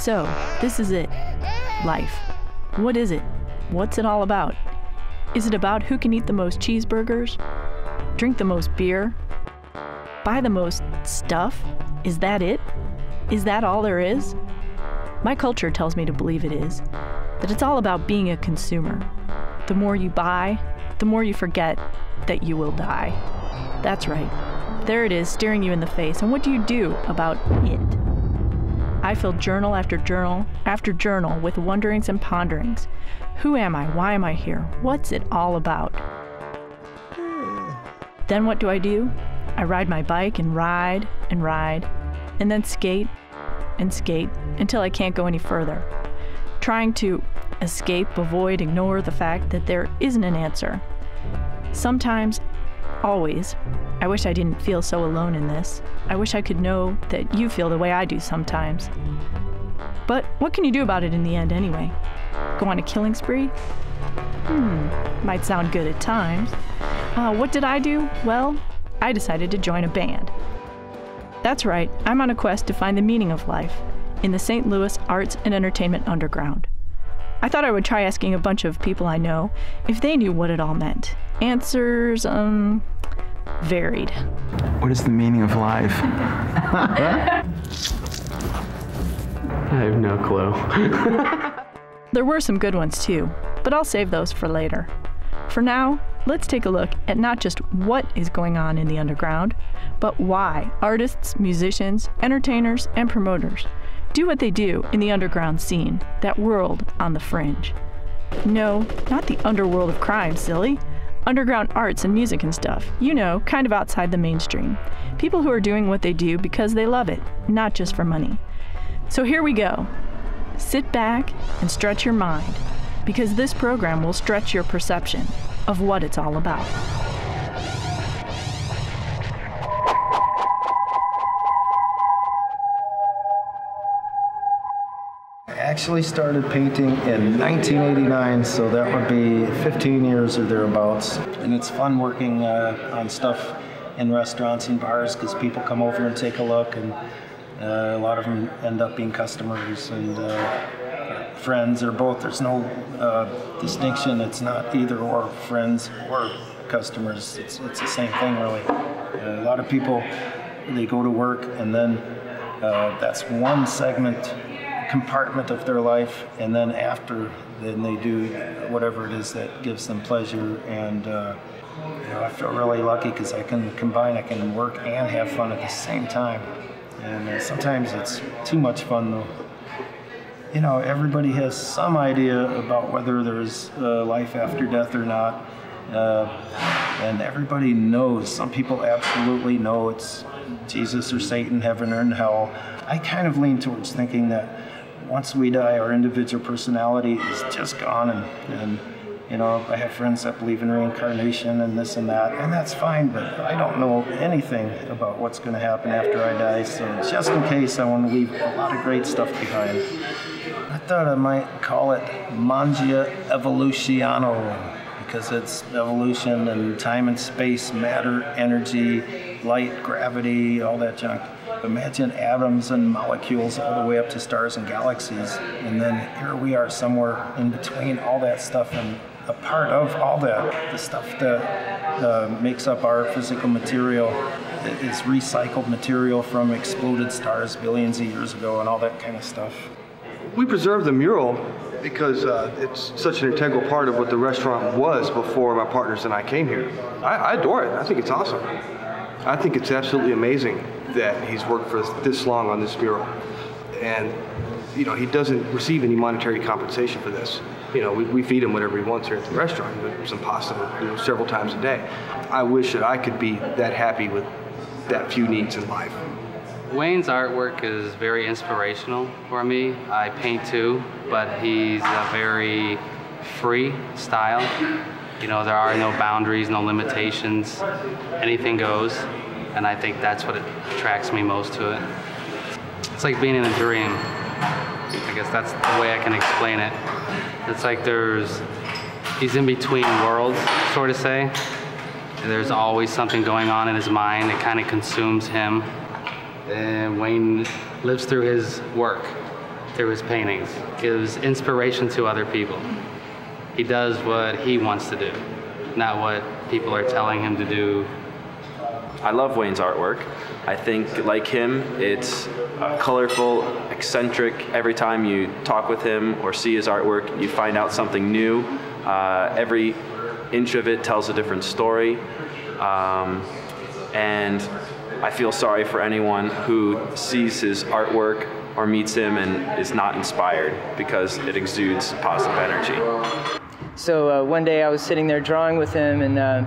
So, this is it life. What is it? What's it all about? Is it about who can eat the most cheeseburgers? Drink the most beer? Buy the most stuff? Is that it? Is that all there is? My culture tells me to believe it is. That it's all about being a consumer. The more you buy, the more you forget that you will die. That's right. There it is, staring you in the face. And what do you do about it? I fill journal after journal after journal with wonderings and ponderings. Who am I? Why am I here? What's it all about? Then what do I do? I ride my bike and ride and ride, and then skate and skate until I can't go any further, trying to escape, avoid, ignore the fact that there isn't an answer. Sometimes, always, I wish I didn't feel so alone in this. I wish I could know that you feel the way I do sometimes. But what can you do about it in the end anyway? Go on a killing spree? Hmm, might sound good at times. Uh, what did I do? Well, I decided to join a band. That's right, I'm on a quest to find the meaning of life in the St. Louis Arts and Entertainment Underground. I thought I would try asking a bunch of people I know if they knew what it all meant. Answers, um, varied. What is the meaning of life? I have no clue. There were some good ones too, but I'll save those for later. For now, let's take a look at not just what is going on in the underground, but why artists, musicians, entertainers, and promoters do what they do in the underground scene, that world on the fringe. No, not the underworld of crime, silly. Underground arts and music and stuff. You know, kind of outside the mainstream. People who are doing what they do because they love it, not just for money. So here we go. Sit back and stretch your mind, because this program will stretch your perception of what it's all about. Actually started painting in 1989, so that would be 15 years or thereabouts. And it's fun working uh, on stuff in restaurants and bars because people come over and take a look, and uh, a lot of them end up being customers and uh, friends or both. There's no uh, distinction. It's not either or friends or customers. It's, it's the same thing, really. Uh, a lot of people, they go to work and then uh, that's one segment compartment of their life, and then after, then they do whatever it is that gives them pleasure. And uh, you know, I feel really lucky because I can combine, I can work and have fun at the same time. And uh, sometimes it's too much fun though. You know, everybody has some idea about whether there's uh, life after death or not. Uh, and everybody knows. Some people absolutely know it's Jesus or Satan, heaven or hell. I kind of lean towards thinking that once we die, our individual personality is just gone. And, and, you know, I have friends that believe in reincarnation and this and that, and that's fine, but I don't know anything about what's going to happen after I die. So just in case, I want to leave a lot of great stuff behind. I thought I might call it Mangia Evoluciano because it's evolution and time and space, matter, energy, light, gravity, all that junk. Imagine atoms and molecules all the way up to stars and galaxies, and then here we are somewhere in between all that stuff and a part of all that, the stuff that uh, makes up our physical material is recycled material from exploded stars billions of years ago and all that kind of stuff. We preserve the mural because uh, it's such an integral part of what the restaurant was before my partners and I came here. I, I adore it. I think it's awesome. I think it's absolutely amazing that he's worked for this long on this mural. And, you know, he doesn't receive any monetary compensation for this. You know, we, we feed him whatever he wants here at the restaurant, some pasta, you know, several times a day. I wish that I could be that happy with that few needs in life. Wayne's artwork is very inspirational for me. I paint too, but he's a very free style. You know, there are no boundaries, no limitations. Anything goes, and I think that's what attracts me most to it. It's like being in a dream. I guess that's the way I can explain it. It's like there's, he's in between worlds, sort of say. There's always something going on in his mind. It kind of consumes him and Wayne lives through his work. through his paintings. Gives inspiration to other people. He does what he wants to do, not what people are telling him to do. I love Wayne's artwork. I think, like him, it's colorful, eccentric. Every time you talk with him or see his artwork, you find out something new. Uh, every inch of it tells a different story. Um, and I feel sorry for anyone who sees his artwork or meets him and is not inspired because it exudes positive energy. So uh, one day I was sitting there drawing with him, and uh,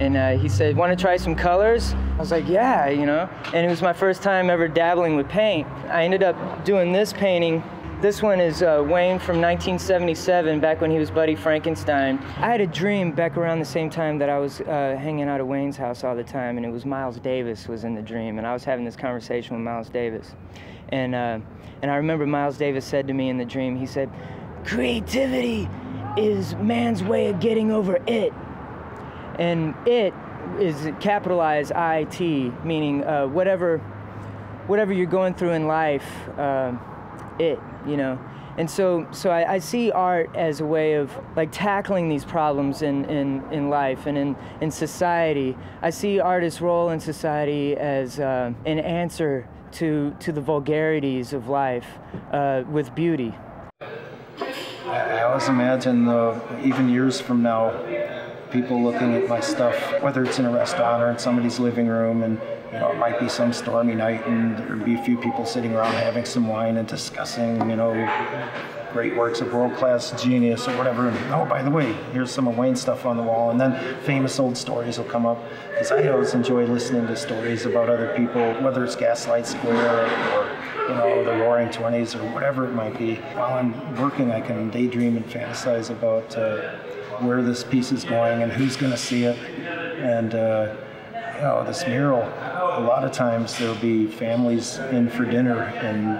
and uh, he said, "Want to try some colors?" I was like, "Yeah," you know. And it was my first time ever dabbling with paint. I ended up doing this painting. This one is uh, Wayne from 1977, back when he was Buddy Frankenstein. I had a dream back around the same time that I was uh, hanging out at Wayne's house all the time, and it was Miles Davis was in the dream, and I was having this conversation with Miles Davis, and uh, and I remember Miles Davis said to me in the dream, he said, "Creativity is man's way of getting over it. And it is capitalized I-T, meaning uh, whatever, whatever you're going through in life, uh, it, you know. And so, so I, I, see art as a way of like tackling these problems in, in, in life and in, in society. I see artists' role in society as uh, an answer to, to the vulgarities of life uh, with beauty. I, always imagine, though, even years from now, people looking at my stuff, whether it's in a restaurant or in somebody's living room, and you know, it might be some stormy night, and there'd be a few people sitting around having some wine and discussing, you know, great works of world-class genius or whatever. And oh, by the way, here's some of Wayne's stuff on the wall, and then famous old stories will come up. Because I always enjoy listening to stories about other people, whether it's Gaslight Square or you know, the Roaring Twenties or whatever it might be. While I'm working, I can daydream and fantasize about uh, where this piece is going and who's going to see it. And, uh, you know, this mural, a lot of times there'll be families in for dinner and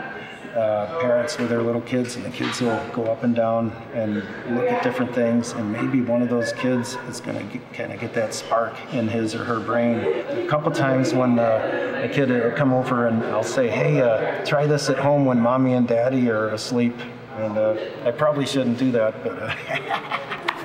uh, parents with their little kids, and the kids will go up and down and look at different things, and maybe one of those kids is going to kind of get that spark in his or her brain. A couple times when uh, a kid will come over and I'll say, "Hey, uh, try this at home when mommy and daddy are asleep," and uh, I probably shouldn't do that, but.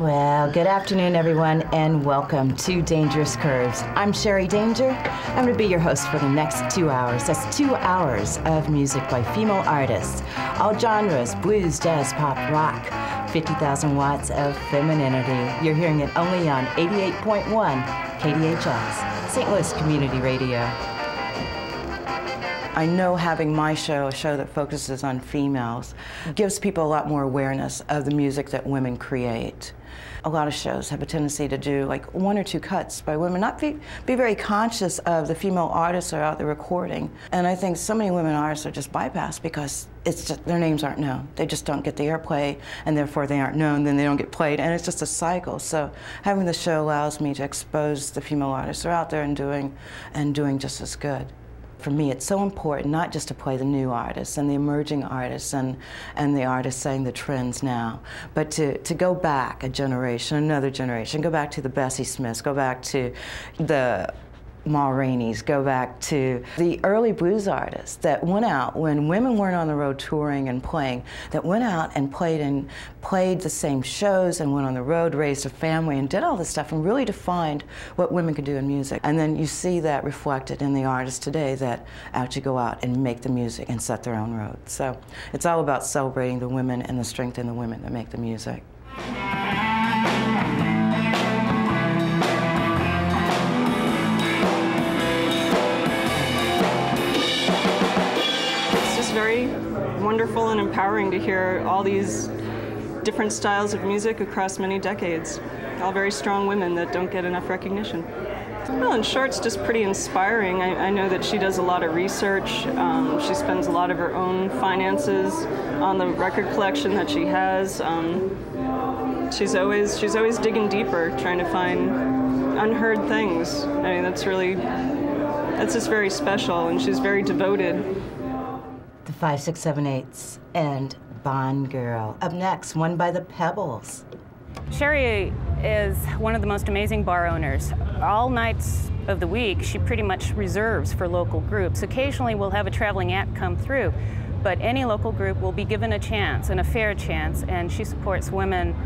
Well, good afternoon, everyone, and welcome to Dangerous Curves. I'm Sherri Danger. I'm going to be your host for the next two hours. That's two hours of music by female artists, all genres blues, jazz, pop, rock. 50,000 watts of femininity. You're hearing it only on 88.1 KDHX, St. Louis Community Radio. I know having my show, a show that focuses on females, gives people a lot more awareness of the music that women create a lot of shows have a tendency to do like one or two cuts by women, not be, be very conscious of the female artists are out there recording. And I think so many women artists are just bypassed because it's just, their names aren't known. They just don't get the airplay, and therefore they aren't known, then they don't get played, and it's just a cycle. So having the show allows me to expose the female artists are out there and doing, and doing just as good for me, it's so important not just to play the new artists and the emerging artists and, and the artists saying the trends now, but to, to go back a generation, another generation, go back to the Bessie Smiths, go back to the Ma Rainey's, go back to the early blues artists that went out when women weren't on the road touring and playing, that went out and played and played the same shows and went on the road, raised a family, and did all this stuff and really defined what women could do in music. And then you see that reflected in the artists today that actually go out and make the music and set their own road. So it's all about celebrating the women and the strength in the women that make the music. Wonderful and empowering to hear all these different styles of music across many decades. All very strong women that don't get enough recognition. Well, in short, it's just pretty inspiring. I, I know that she does a lot of research. Um, she spends a lot of her own finances on the record collection that she has. Um, she's always she's always digging deeper, trying to find unheard things. I mean, that's really that's just very special, and she's very devoted the 5678s, and Bond Girl. Up next, one by the Pebbles. Sherri is one of the most amazing bar owners. All nights of the week, she pretty much reserves for local groups. Occasionally, we'll have a traveling act come through, but any local group will be given a chance and a fair chance, and she supports women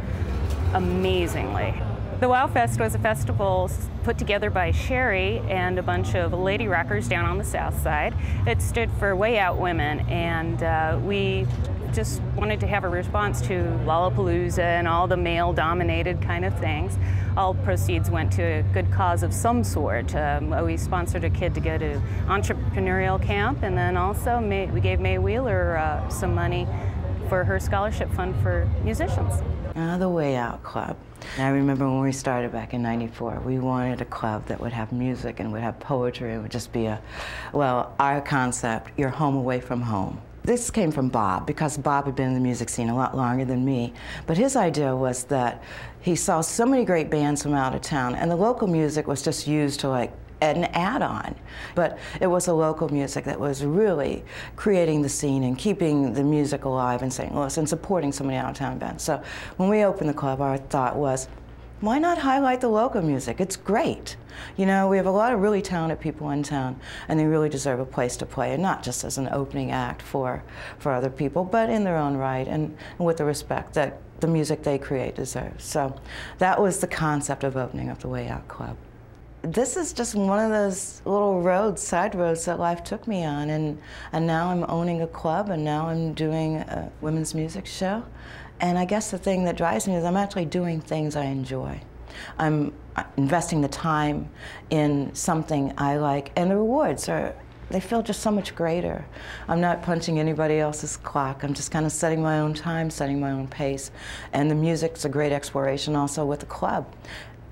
amazingly. The Wow Fest was a festival put together by Sherri and a bunch of lady rockers down on the south side. It stood for Way Out Women, and uh, we just wanted to have a response to Lollapalooza and all the male dominated kind of things. All proceeds went to a good cause of some sort. Um, we sponsored a kid to go to entrepreneurial camp, and then also May, we gave May Wheeler uh, some money for her scholarship fund for musicians. Uh, the Way Out Club. I remember when we started back in 94, we wanted a club that would have music and would have poetry and would just be a, well, our concept, your home away from home. This came from Bob because Bob had been in the music scene a lot longer than me. But his idea was that he saw so many great bands from out of town and the local music was just used to like an add-on. But it was the local music that was really creating the scene and keeping the music alive in St. Louis and supporting so many out-of-town bands. So when we opened the club, our thought was, why not highlight the local music? It's great. You know, we have a lot of really talented people in town, and they really deserve a place to play, and not just as an opening act for, for other people, but in their own right and, and with the respect that the music they create deserves. So that was the concept of opening up the Way Out Club this is just one of those little roads, side roads that life took me on. And, and now I'm owning a club and now I'm doing a women's music show. And I guess the thing that drives me is I'm actually doing things I enjoy. I'm uh, investing the time in something I like, and the rewards are, they feel just so much greater. I'm not punching anybody else's clock. I'm just kind of setting my own time, setting my own pace. And the music's a great exploration also with the club.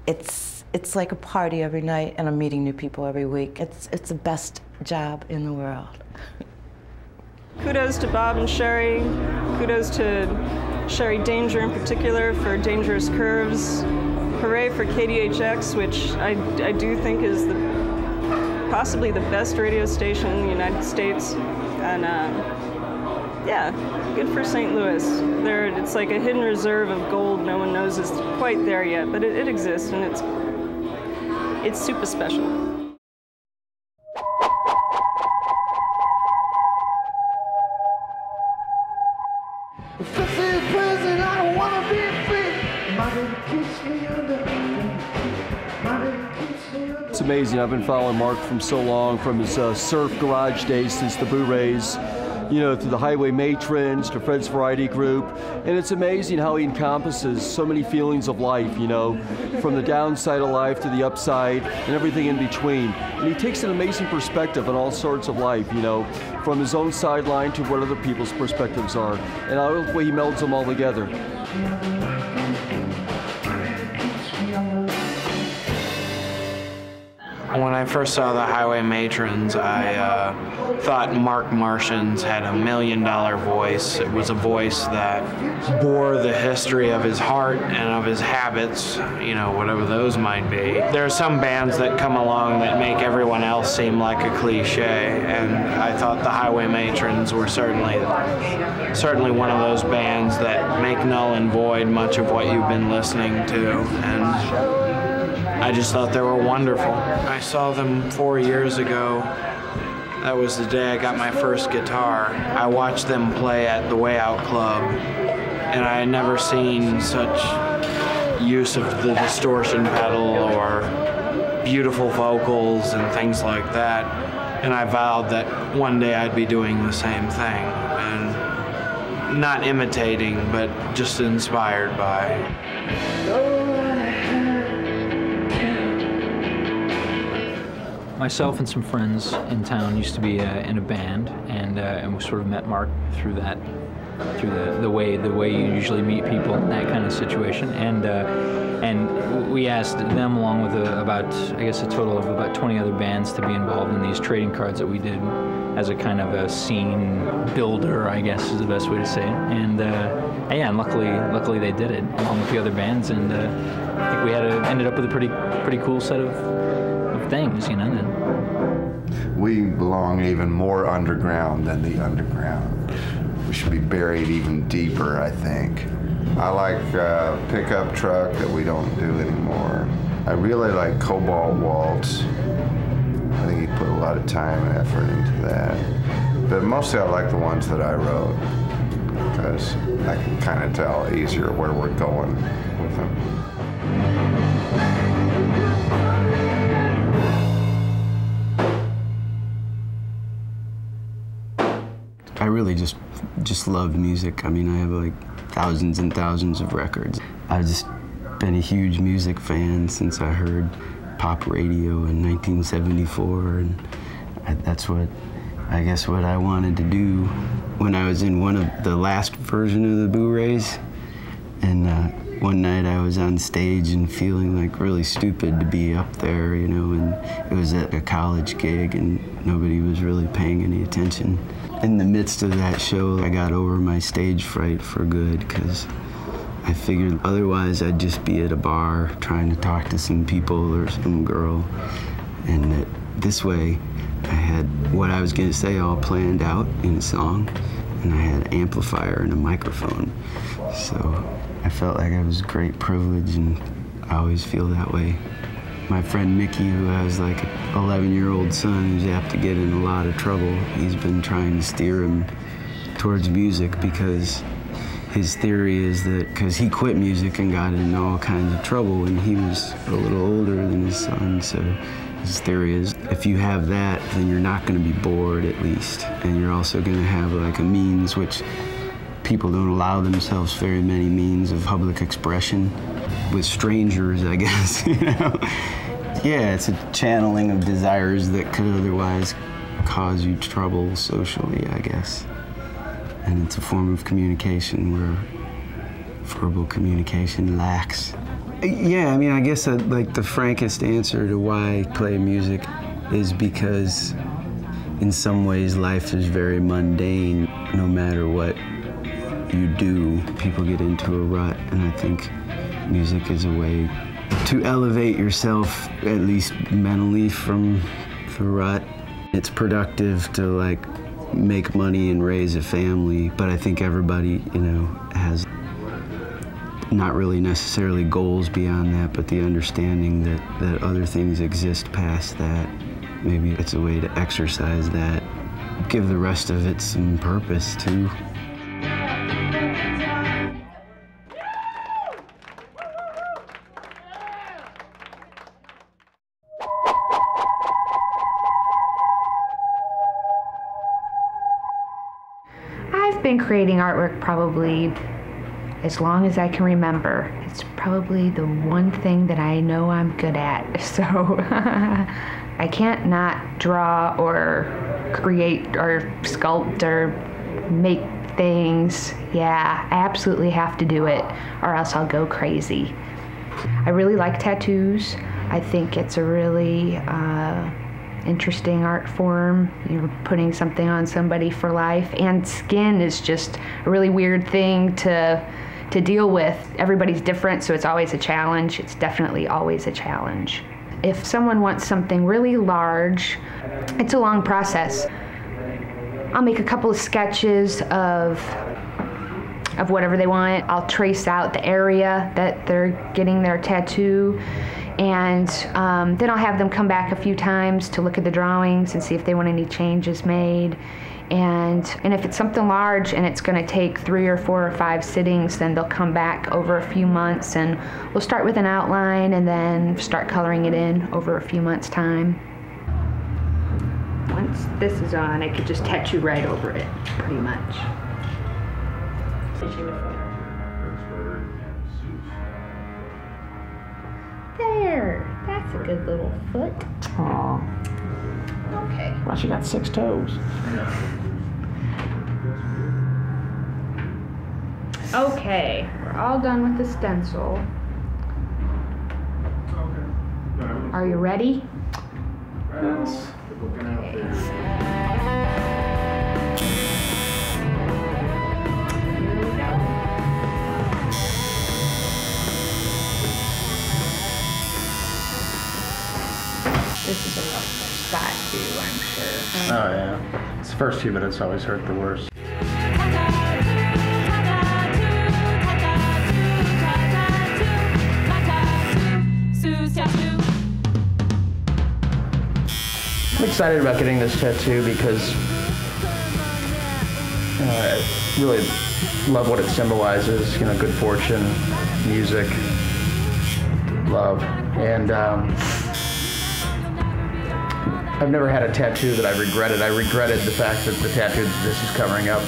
It's it's like a party every night and I'm meeting new people every week. It's, it's the best job in the world. Kudos to Bob and Sherri. Kudos to Sherri Danger in particular for Dangerous Curves. Hooray for KDHX, which I, I do think is the, possibly the best radio station in the United States. And uh, yeah, good for St. Louis. There, it's like a hidden reserve of gold no one knows is quite there yet, but it, it exists and it's it's super special. It's amazing. I've been following Mark from so long, from his uh, surf garage days since the Boo-Rays you know, through the Highway Matrons to Fred's Variety Group. And it's amazing how he encompasses so many feelings of life, you know, from the downside of life to the upside and everything in between. And he takes an amazing perspective on all sorts of life, you know, from his own sideline to what other people's perspectives are. And I love the way he melds them all together. When I first saw the Highway Matrons, I uh, thought Mark Martians had a million dollar voice. It was a voice that bore the history of his heart and of his habits, you know, whatever those might be. There are some bands that come along that make everyone else seem like a cliche, and I thought the Highway Matrons were certainly, certainly one of those bands that make null and void much of what you've been listening to. And I just thought they were wonderful. I saw them four years ago. That was the day I got my first guitar. I watched them play at the Way Out Club, and I had never seen such use of the distortion pedal or beautiful vocals and things like that. And I vowed that one day I'd be doing the same thing. And not imitating, but just inspired by. Myself and some friends in town used to be uh, in a band, and uh, and we sort of met Mark through that, through the, the way the way you usually meet people in that kind of situation, and uh, and we asked them along with a, about I guess a total of about 20 other bands to be involved in these trading cards that we did as a kind of a scene builder, I guess is the best way to say it, and. Uh, yeah, and luckily, luckily they did it along with the other bands, and uh, I think we had a, ended up with a pretty, pretty cool set of things, you know. That... We belong even more underground than the underground. We should be buried even deeper, I think. I like uh, pickup truck that we don't do anymore. I really like Cobalt Waltz. I think he put a lot of time and effort into that. But mostly I like the ones that I wrote because I can kind of tell easier where we're going with them. Really just just love music. I mean, I have like thousands and thousands of records. I've just been a huge music fan since I heard pop radio in 1974, and I, that's what I guess what I wanted to do when I was in one of the last version of the Boo Rays. And uh, one night I was on stage and feeling like really stupid to be up there, you know, and it was at a college gig and nobody was really paying any attention. In the midst of that show, I got over my stage fright for good because I figured otherwise I'd just be at a bar trying to talk to some people or some girl. And that this way, I had what I was going to say all planned out in a song, and I had an amplifier and a microphone. So I felt like it was a great privilege, and I always feel that way. My friend Mickey, who has like an 11 year old son who's apt to get in a lot of trouble, he's been trying to steer him towards music because his theory is that because he quit music and got in all kinds of trouble when he was a little older than his son, so his theory is if you have that, then you're not going to be bored at least, and you're also going to have like a means which people don't allow themselves very many means of public expression with strangers, I guess, you know. Yeah, it's a channeling of desires that could otherwise cause you trouble socially, I guess. And it's a form of communication where verbal communication lacks. Yeah, I mean, I guess that, like the frankest answer to why I play music is because in some ways life is very mundane no matter what you do. People get into a rut, and I think music is a way to elevate yourself, at least mentally, from the rut. It's productive to like make money and raise a family, but I think everybody, you know, has not really necessarily goals beyond that, but the understanding that, that other things exist past that. Maybe it's a way to exercise that, give the rest of it some purpose too. Artwork probably as long as I can remember. It's probably the one thing that I know I'm good at. So I can't not draw or create or sculpt or make things. Yeah, I absolutely have to do it or else I'll go crazy. I really like tattoos. I think it's a really uh, interesting art form. You're putting something on somebody for life, and skin is just a really weird thing to to deal with. Everybody's different, so it's always a challenge. It's definitely always a challenge. If someone wants something really large, it's a long process. I'll make a couple of sketches of of whatever they want. I'll trace out the area that they're getting their tattoo and um, then I'll have them come back a few times to look at the drawings and see if they want any changes made. And, and if it's something large and it's going to take three or four or five sittings, then they'll come back over a few months and we'll start with an outline and then start coloring it in over a few months' time. Once this is on, I could just tattoo right over it, pretty much. There, that's a good little foot. Aw. Okay. Well, she got six toes. Okay, we're all done with the stencil. Okay. Are you ready? Yes. This is a rough spot too, I'm sure. Oh yeah. It's the first few minutes always hurt the worst. I'm excited about getting this tattoo because uh, I really love what it symbolizes. You know, good fortune, music, love, and um, I've never had a tattoo that I regretted. I regretted the fact that the tattoo that this is covering up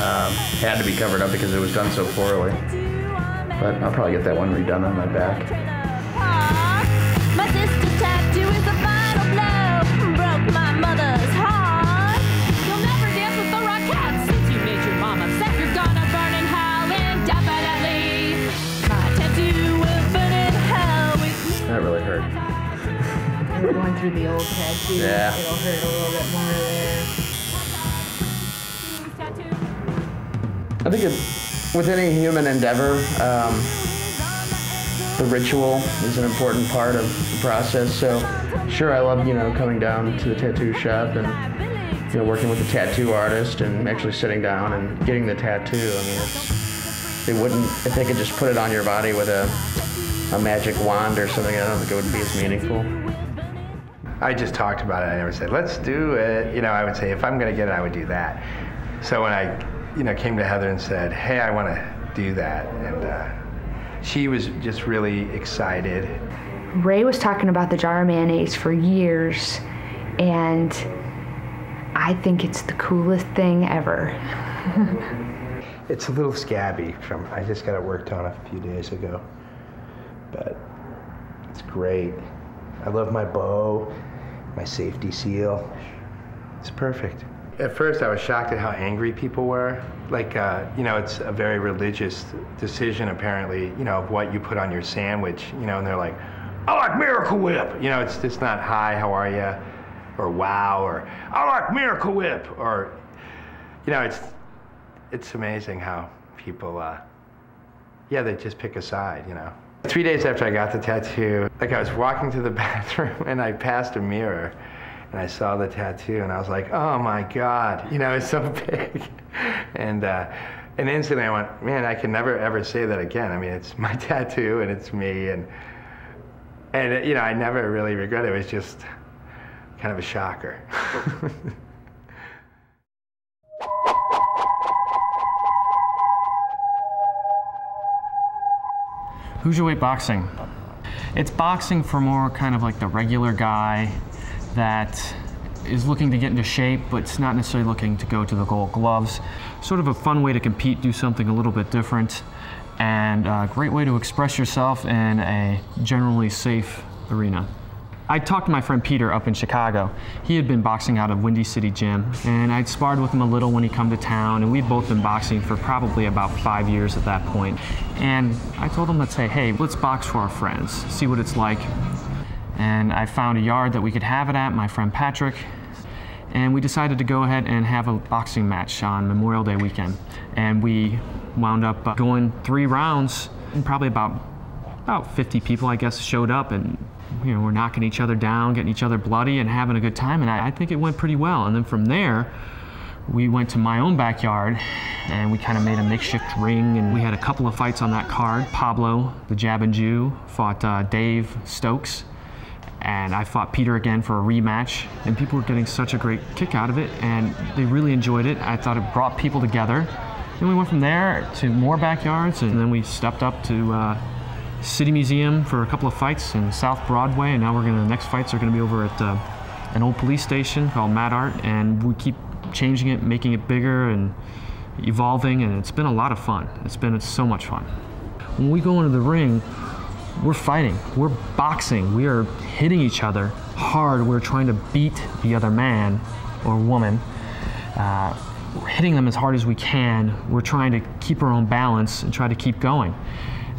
um, had to be covered up because it was done so poorly. But I'll probably get that one redone on my back. We're going through the old tattoo. Yeah. It'll hurt a little bit more there. I think it, with any human endeavor, um, the ritual is an important part of the process. So, sure, I love you know coming down to the tattoo shop and you know working with the tattoo artist and actually sitting down and getting the tattoo. I mean, it's, they wouldn't if they could just put it on your body with a a magic wand or something. I don't think it would be as meaningful. I just talked about it. I never said, let's do it. You know, I would say, if I'm going to get it, I would do that. So when I, you know, came to Heather and said, hey, I want to do that, and uh, she was just really excited. Ray was talking about the jar of mayonnaise for years, and I think it's the coolest thing ever. It's a little scabby from, I just got it worked on a few days ago. But it's great. I love my bow, my safety seal. It's perfect. At first, I was shocked at how angry people were. Like, uh, you know, it's a very religious decision, apparently, you know, of what you put on your sandwich, you know, and they're like, I like Miracle Whip. You know, it's just not hi, how are you? Or wow, or I like Miracle Whip. Or, you know, it's, it's amazing how people, uh, yeah, they just pick a side, you know. Three days after I got the tattoo, like I was walking to the bathroom and I passed a mirror and I saw the tattoo and I was like, oh my God, you know, it's so big. And, uh, and instantly I went, man, I can never ever say that again. I mean, it's my tattoo and it's me. And, and you know, I never really regret it. It was just kind of a shocker. Hoosierweight boxing. It's boxing for more kind of like the regular guy that is looking to get into shape, but it's not necessarily looking to go to the gold gloves. Sort of a fun way to compete, do something a little bit different, and a great way to express yourself in a generally safe arena. I talked to my friend Peter up in Chicago. He had been boxing out of Windy City Gym, and I'd sparred with him a little when he come to town, and we'd both been boxing for probably about five years at that point. And I told him, let's say, hey, let's box for our friends, see what it's like. And I found a yard that we could have it at, my friend Patrick, and we decided to go ahead and have a boxing match on Memorial Day weekend. And we wound up uh, going three rounds, and probably about about 50 people, I guess, showed up, and you know, we're knocking each other down, getting each other bloody, and having a good time. And I, I think it went pretty well. And then from there, we went to my own backyard and we kind of made a makeshift ring and we had a couple of fights on that card. Pablo, the Jabbin Jew, fought uh, Dave Stokes and I fought Peter again for a rematch and people were getting such a great kick out of it and they really enjoyed it. I thought it brought people together. And we went from there to more backyards and then we stepped up to uh, City Museum for a couple of fights in South Broadway and now we're gonna, the next fights are gonna be over at uh, an old police station called Mad Art and we keep changing it, making it bigger and evolving, and it's been a lot of fun. It's been so much fun. When we go into the ring, we're fighting, we're boxing, we are hitting each other hard. We're trying to beat the other man or woman. Uh, we're hitting them as hard as we can. We're trying to keep our own balance and try to keep going.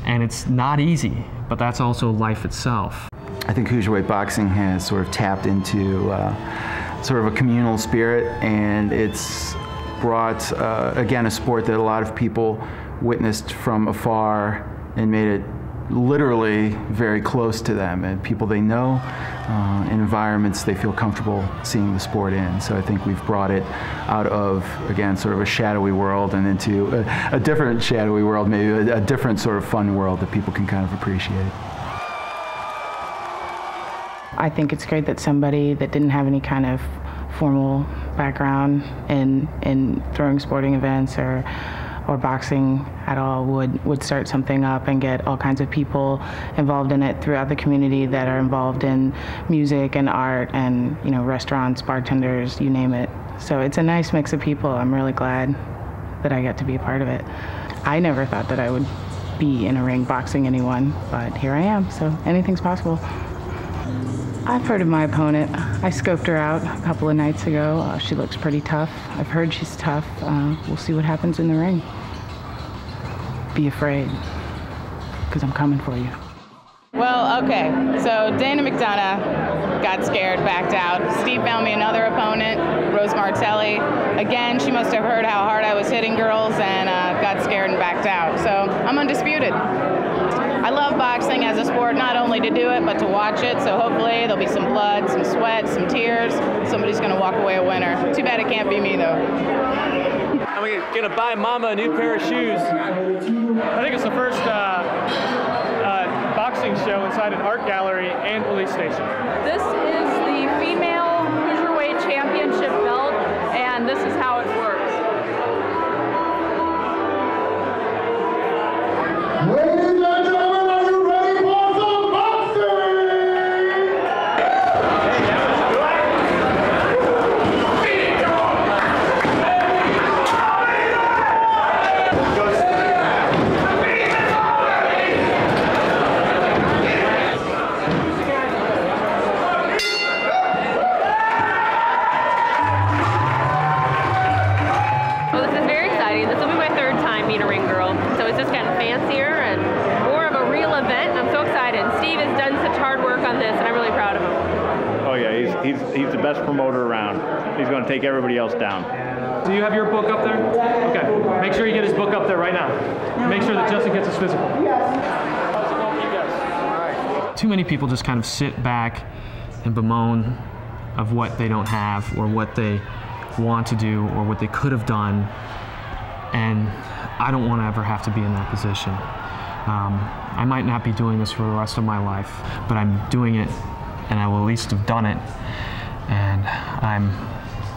And it's not easy, but that's also life itself. I think Hoosier boxing has sort of tapped into uh, sort of a communal spirit, and it's brought, uh, again, a sport that a lot of people witnessed from afar and made it literally very close to them and people they know uh, environments they feel comfortable seeing the sport in. So I think we've brought it out of, again, sort of a shadowy world and into a, a different shadowy world, maybe a, a different sort of fun world that people can kind of appreciate. I think it's great that somebody that didn't have any kind of formal background in in throwing sporting events or or boxing at all would would start something up and get all kinds of people involved in it throughout the community that are involved in music and art and you know restaurants, bartenders, you name it. So it's a nice mix of people. I'm really glad that I got to be a part of it. I never thought that I would be in a ring boxing anyone, but here I am. So anything's possible. I've heard of my opponent. I scoped her out a couple of nights ago. Uh, she looks pretty tough. I've heard she's tough. Uh, we'll see what happens in the ring. Be afraid, because I'm coming for you. Well, okay. So Dana McDonough got scared, backed out. Steve found me another opponent, Rose Martelli. Again, she must have heard how hard I was hitting girls and uh, got scared and backed out. So I'm undisputed. I love boxing as a sport, not only to do it, but to watch it. So hopefully there'll be some blood, some sweat, some tears. Somebody's going to walk away a winner. Too bad it can't be me, though. I'm going to buy Mama a new pair of shoes. I think it's the first uh, uh, boxing show inside an art gallery and police station. This is the female cruiserweight championship belt, and this is how it works. Ladies Too many people just kind of sit back and bemoan of what they don't have or what they want to do or what they could have done. And I don't want to ever have to be in that position. Um, I might not be doing this for the rest of my life, but I'm doing it and I will at least have done it. And I'm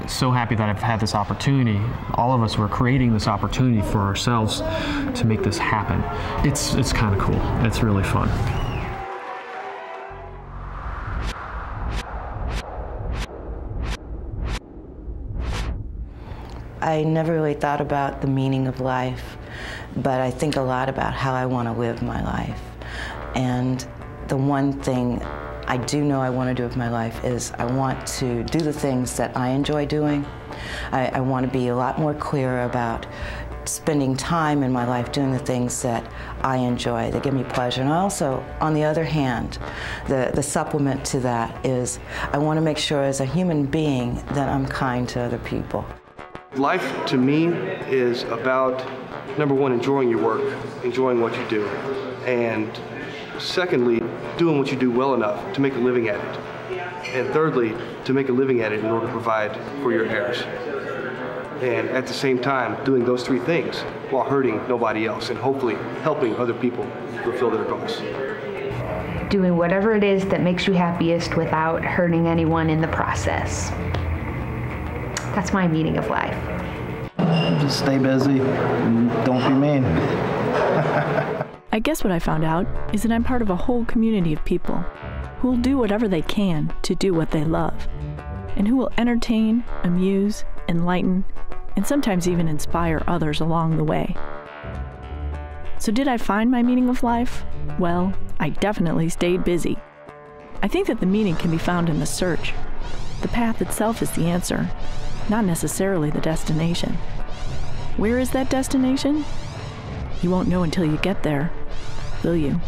so happy that I've had this opportunity. All of us were creating this opportunity for ourselves to make this happen. It's, it's kind of cool. It's really fun. I never really thought about the meaning of life, but I think a lot about how I want to live my life. And the one thing I do know I want to do with my life is I want to do the things that I enjoy doing. I, I want to be a lot more clear about spending time in my life doing the things that I enjoy, that give me pleasure. And also, on the other hand, the, the supplement to that is I want to make sure as a human being that I'm kind to other people. Life to me is about number one, enjoying your work, enjoying what you do, and secondly, doing what you do well enough to make a living at it, and thirdly, to make a living at it in order to provide for your heirs. And at the same time, doing those three things while hurting nobody else and hopefully helping other people fulfill their goals. Doing whatever it is that makes you happiest without hurting anyone in the process. That's my meaning of life. Just stay busy and don't be mean. I guess what I found out is that I'm part of a whole community of people who will do whatever they can to do what they love, and who will entertain, amuse, enlighten, and sometimes even inspire others along the way. So, did I find my meaning of life? Well, I definitely stayed busy. I think that the meaning can be found in the search. The path itself is the answer, not necessarily the destination. Where is that destination? You won't know until you get there, will you?